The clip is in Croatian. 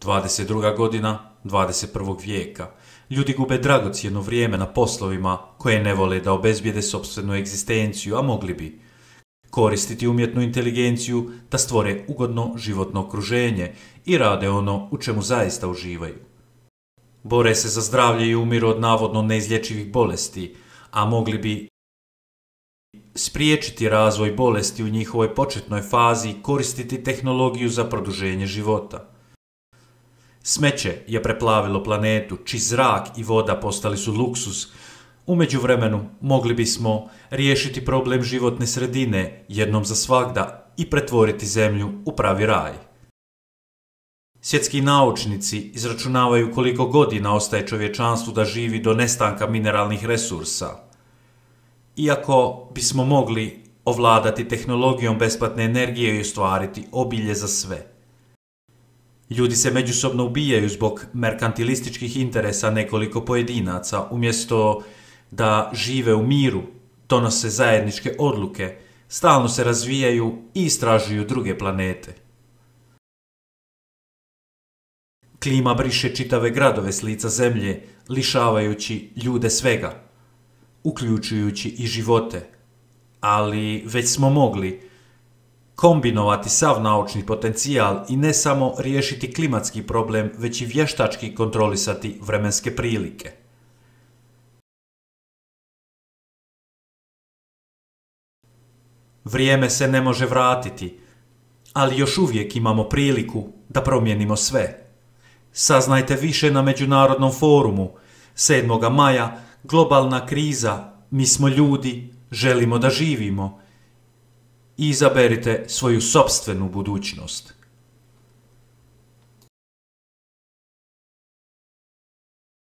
22. godina 21. vijeka. Ljudi gube dragocjeno vrijeme na poslovima koje ne vole da obezbijede sobstvenu egzistenciju, a mogli bi koristiti umjetnu inteligenciju da stvore ugodno životno okruženje i rade ono u čemu zaista uživaju. Bore se za zdravlje i umiru od navodno neizlječivih bolesti, a mogli bi spriječiti razvoj bolesti u njihovoj početnoj fazi i koristiti tehnologiju za produženje života. Smeće je preplavilo planetu, čiji zrak i voda postali su luksus. U međuvremenu mogli bismo riješiti problem životne sredine jednom za svagda i pretvoriti zemlju u pravi raj. Svjetski naučnici izračunavaju koliko godina ostaje čovječanstvu da živi do nestanka mineralnih resursa. Iako bismo mogli ovladati tehnologijom besplatne energije i ostvariti obilje za sve. Ljudi se međusobno ubijaju zbog merkantilističkih interesa nekoliko pojedinaca, umjesto da žive u miru, donose zajedničke odluke, stalno se razvijaju i istražuju druge planete. Klima briše čitave gradove s lica zemlje, lišavajući ljude svega, uključujući i živote. Ali već smo mogli kombinovati sav naučni potencijal i ne samo riješiti klimatski problem, već i vještački kontrolisati vremenske prilike. Vrijeme se ne može vratiti, ali još uvijek imamo priliku da promijenimo sve. Saznajte više na Međunarodnom forumu 7. maja globalna kriza, mi smo ljudi, želimo da živimo i izaberite svoju sobstvenu budućnost.